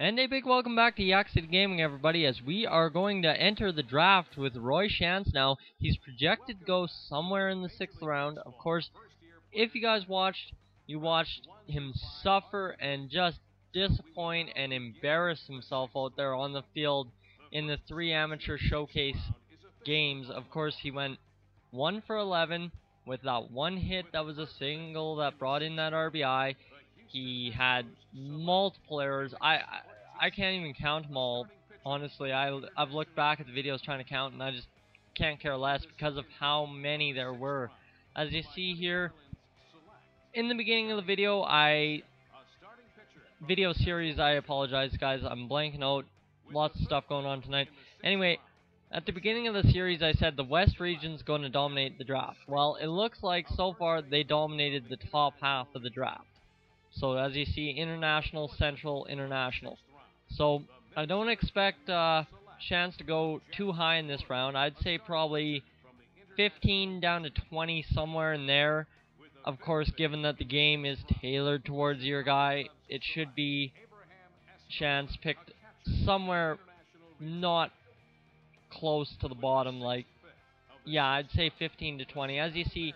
And a big welcome back to Yak City Gaming, everybody, as we are going to enter the draft with Roy Shantz now. He's projected to go somewhere in the sixth round. Of course, if you guys watched, you watched him suffer and just disappoint and embarrass himself out there on the field in the three amateur showcase games. Of course, he went 1 for 11 with that one hit that was a single that brought in that RBI. He had multiple errors. I, I I can't even count them all. Honestly, I I've looked back at the videos trying to count, and I just can't care less because of how many there were. As you see here, in the beginning of the video, I video series. I apologize, guys. I'm blanking out. Lots of stuff going on tonight. Anyway, at the beginning of the series, I said the West region's going to dominate the draft. Well, it looks like so far they dominated the top half of the draft. So as you see, international, central, international. So I don't expect uh, Shantz to go too high in this round. I'd say probably 15 down to 20, somewhere in there. Of course, given that the game is tailored towards your guy, it should be Shantz picked somewhere not close to the bottom. Like, yeah, I'd say 15 to 20. As you see,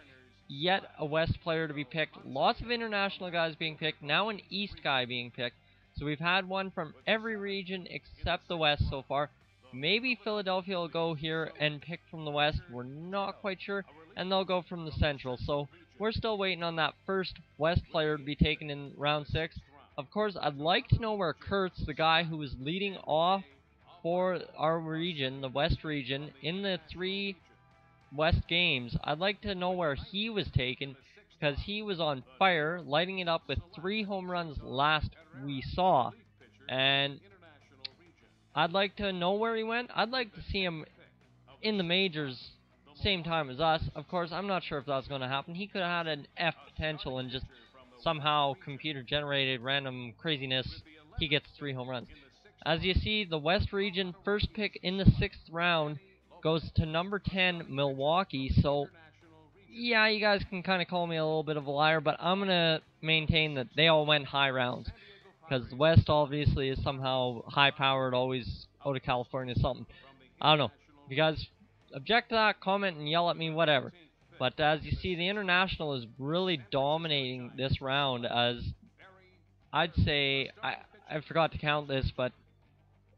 yet a West player to be picked. Lots of international guys being picked. Now an East guy being picked. So we've had one from every region except the West so far. Maybe Philadelphia will go here and pick from the West. We're not quite sure. And they'll go from the Central. So we're still waiting on that first West player to be taken in round 6. Of course, I'd like to know where Kurtz, the guy who was leading off for our region, the West region, in the three West games, I'd like to know where he was taken because he was on fire, lighting it up with three home runs last we saw. And I'd like to know where he went. I'd like to see him in the majors same time as us. Of course, I'm not sure if that's going to happen. He could have had an F potential and just somehow computer generated random craziness. He gets three home runs. As you see, the West region first pick in the sixth round goes to number 10, Milwaukee. So yeah, you guys can kind of call me a little bit of a liar, but I'm going to maintain that they all went high rounds. Because the West obviously is somehow high powered, always out of California, something. I don't know. You guys object to that, comment and yell at me, whatever. But as you see, the International is really dominating this round as I'd say, I, I forgot to count this, but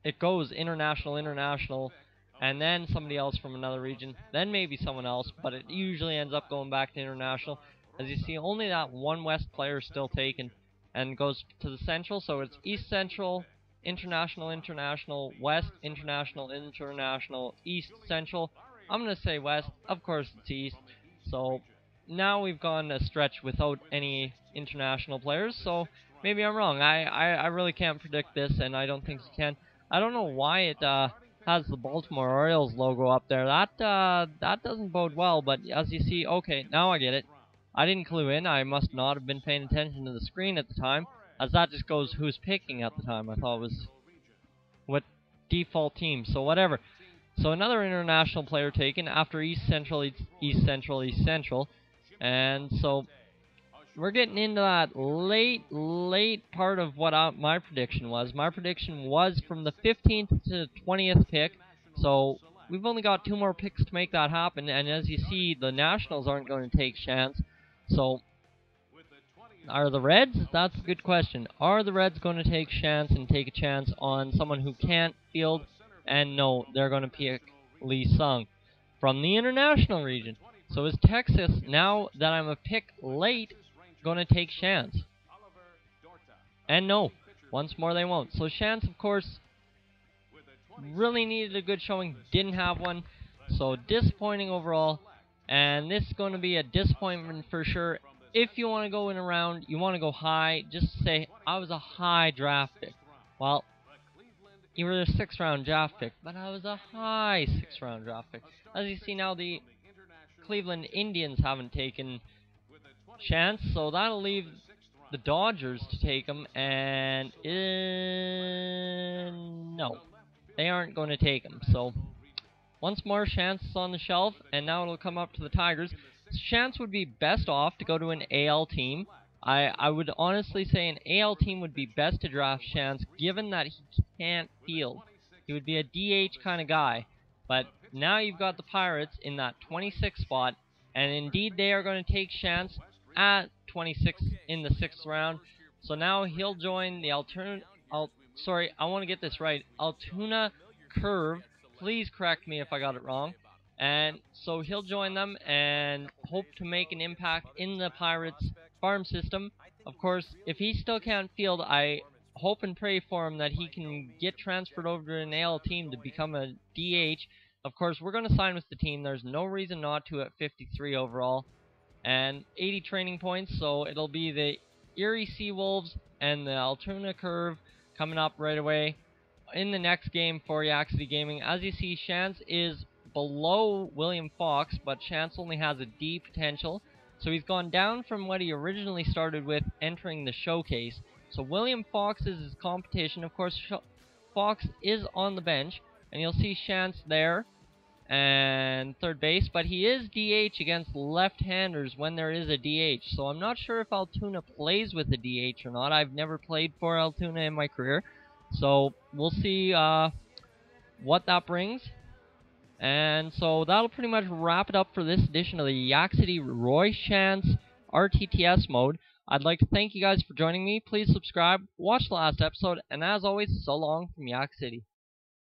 it goes International, International, and then somebody else from another region, then maybe someone else, but it usually ends up going back to international. As you see, only that one West player is still taken and goes to the Central, so it's East Central, International, International, West, International, International, East, Central. I'm going to say West. Of course, it's East. So now we've gone a stretch without any international players, so maybe I'm wrong. I, I, I really can't predict this, and I don't think you can. I don't know why it uh, has the Baltimore Orioles logo up there. That uh, that doesn't bode well, but as you see, okay, now I get it. I didn't clue in. I must not have been paying attention to the screen at the time, as that just goes who's picking at the time. I thought it was what default team, so whatever. So another international player taken after East Central, East Central, East Central. And so we're getting into that late, late part of what I, my prediction was. My prediction was from the 15th to the 20th pick, so we've only got two more picks to make that happen. And as you see, the Nationals aren't going to take Shantz. So, are the Reds? That's a good question. Are the Reds going to take Shantz and take a chance on someone who can't field? And no, they're going to pick Lee Sung from the international region. So is Texas, now that I'm a pick late, going to take Shantz. And no, once more they won't. So Shantz, of course, really needed a good showing, didn't have one. So disappointing overall. And this is going to be a disappointment for sure. If you want to go in a round, you want to go high, just say, I was a high draft pick. Well, you were a six round draft pick, but I was a high six round draft pick. As you see now, the Cleveland Indians haven't taken Shantz, so that'll leave the Dodgers to take him, and uh, no, they aren't going to take him. So once more, Shantz is on the shelf, and now it'll come up to the Tigers. Shantz would be best off to go to an AL team, I, I would honestly say an AL team would be best to draft Shantz, given that he can't field. He would be a DH kind of guy. But now you've got the Pirates in that 26 spot, and indeed they are going to take Shantz at 26 in the sixth round. So now he'll join the alternate. Al- sorry, I want to get this right. Altoona Curve. Please correct me if I got it wrong. And so he'll join them and hope to make an impact in the Pirates farm system. Of course, if he still can't field, I hope and pray for him that he can get transferred over to an AL team to become a DH. Of course, we're going to sign with the team. There's no reason not to at 53 overall. And 80 training points, so it'll be the Erie Seawolves and the Altoona Curve coming up right away in the next game for Yak City Gaming. As you see, Shantz is below William Fox, but Shantz only has a D potential. So he's gone down from what he originally started with entering the showcase. So William Fox is his competition. Of course, Fox is on the bench, and you'll see Shantz there and third base, but he is DH against left-handers when there is a DH. So I'm not sure if Altoona plays with a DH or not. I've never played for Altoona in my career, so we'll see uh, what that brings. And so that'll pretty much wrap it up for this edition of the Yak City Roy Shantz RTTS mode. I'd like to thank you guys for joining me. Please subscribe, watch the last episode, and as always, so long from Yak City.